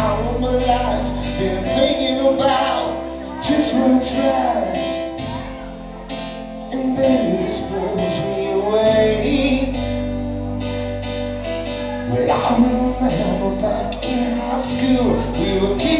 all of thinking about just what. And baby, this blows me away. Well, I remember back in high school, we were kids